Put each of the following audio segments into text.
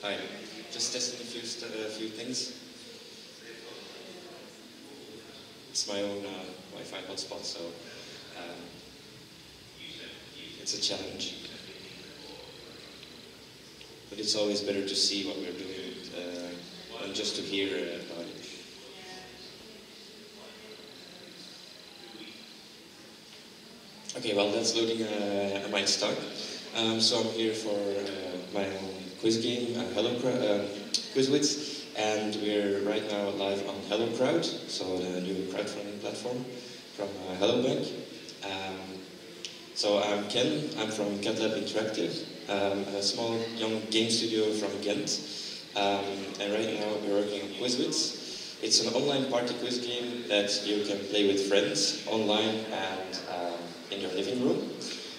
Hi. Just testing a few, few things. It's my own uh, Wi-Fi hotspot, so um, it's a challenge. But it's always better to see what we're doing uh, than just to hear about it. Okay, well that's loading. Uh, I might start. Um, so I'm here for uh, my own quiz game, uh, Hello uh, QuizWitz, and we're right now live on Hello Crowd, so the new crowdfunding platform from uh, Hello Bank. Um, so I'm Ken, I'm from CatLab Interactive, um, a small young game studio from Ghent, um, and right now we're working on QuizWitz. It's an online party quiz game that you can play with friends online and um, in your living room.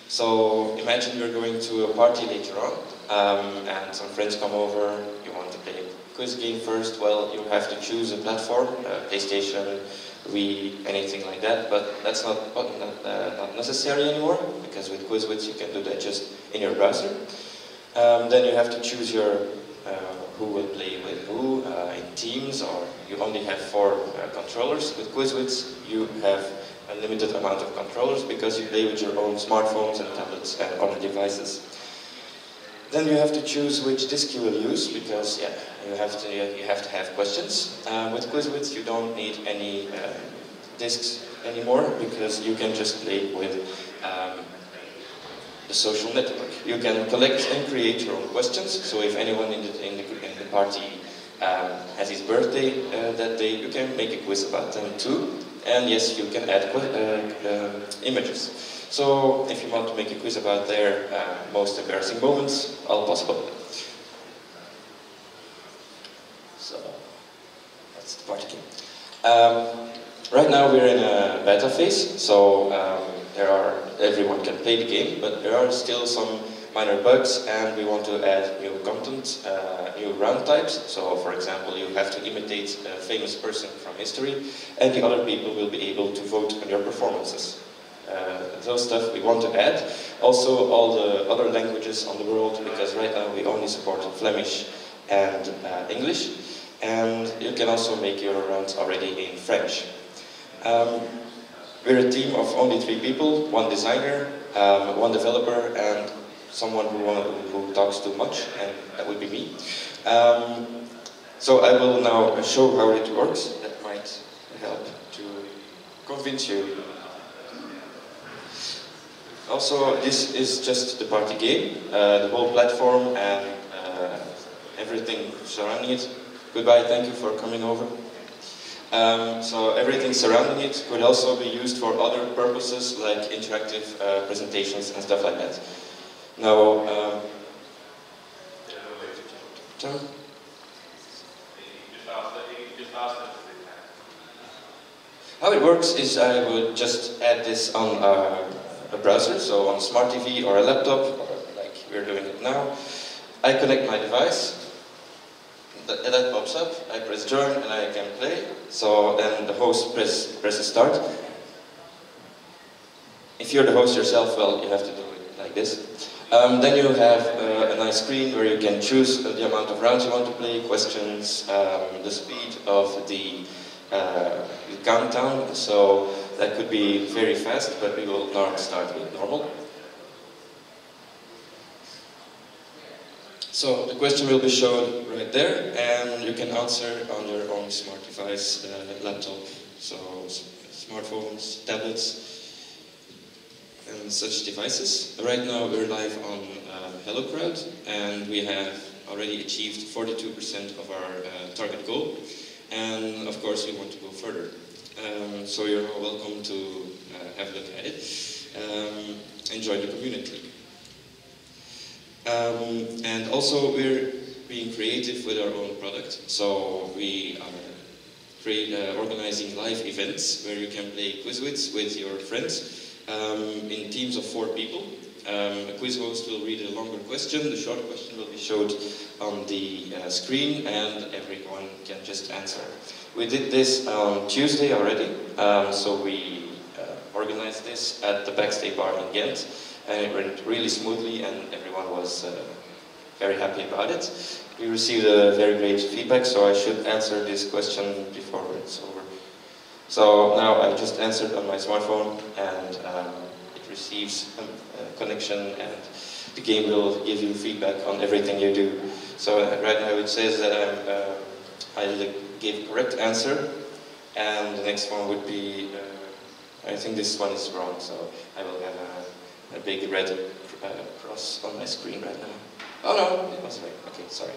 So imagine you're going to a party later on, um, and some friends come over, you want to play a quiz game first, well, you have to choose a platform, uh, PlayStation, Wii, anything like that, but that's not, uh, not necessary anymore, because with QuizWitz you can do that just in your browser. Um, then you have to choose your uh, who will play with who uh, in teams, or you only have four uh, controllers. With QuizWitz you have a limited amount of controllers because you play with your own smartphones and tablets and other devices. Then you have to choose which disk you will use because yeah, you have to you have to have questions. Uh, with QuizWitz, you don't need any uh, disks anymore because you can just play with um, the social network. You can collect and create your own questions. So if anyone in the in the, in the party um, has his birthday uh, that day, you can make a quiz about them too. And yes, you can add uh, uh, images. So if you want to make a quiz about their uh, most embarrassing moments, all possible. So that's the party game. Um, right now we're in a beta phase, so um, there are everyone can play the game, but there are still some minor bugs, and we want to add new content, uh, new round types. So, for example, you have to imitate a famous person from history, and the other people will be able to vote on your performances. Uh, those stuff we want to add. Also all the other languages on the world, because right now we only support Flemish and uh, English. And you can also make your rounds already in French. Um, we're a team of only three people, one designer, um, one developer, and someone who, who talks too much, and that would be me. Um, so I will now show how it works. That might help to convince you also, this is just the party game, uh, the whole platform and uh, everything surrounding it. Goodbye, thank you for coming over. Um, so everything surrounding it could also be used for other purposes like interactive uh, presentations and stuff like that. Now, um, how it works is I would just add this on a browser, so on a smart TV or a laptop, like we're doing it now. I connect my device, that, that pops up, I press join and I can play. So then the host press, presses start. If you're the host yourself, well, you have to do it like this. Um, then you have uh, a nice screen where you can choose the amount of rounds you want to play, questions, um, the speed of the, uh, the countdown. So that could be very fast, but we will now start with normal. So the question will be shown right there, and you can answer on your own smart device, uh, laptop, so smartphones, tablets, and such devices. Right now we're live on uh, HelloCrowd, and we have already achieved 42% of our uh, target goal, and of course we want to go further. Um, so you're welcome to uh, have a look at it. Um, enjoy the community. Um, and also we're being creative with our own product. So we are create, uh, organizing live events where you can play QuizWitz with your friends um, in teams of four people. Um, a quiz host will read a longer question, the short question will be showed on the uh, screen and everyone can just answer. We did this on Tuesday already, um, so we uh, organized this at the Backstay Bar in Ghent, and it went really smoothly, and everyone was uh, very happy about it. we received a very great feedback, so I should answer this question before it's over. So now I just answered on my smartphone, and um, it receives a, a, connection, and the game will give you feedback on everything you do. So uh, right now it says that uh, I gave correct answer, and the next one would be, uh, I think this one is wrong, so I will have a, a big red uh, cross on my screen right now. Oh no, it was right. Okay, sorry.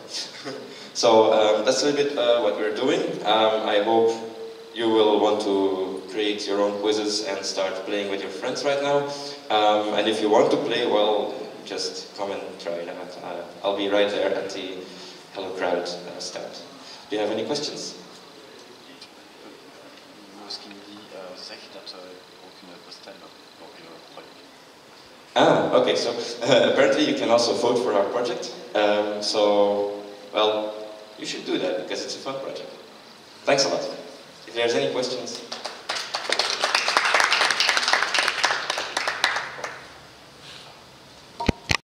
so um, that's a little bit uh, what we're doing. Um, I hope you will want to create your own quizzes and start playing with your friends right now. Um, and if you want to play, well, just come and try it out. Uh, I'll be right there at the Hello Crowd uh, stand. Do you have any questions? Ah, okay, so uh, apparently you can also vote for our project. Um, so, well, you should do that because it's a fun project. Thanks a lot. If there's any questions,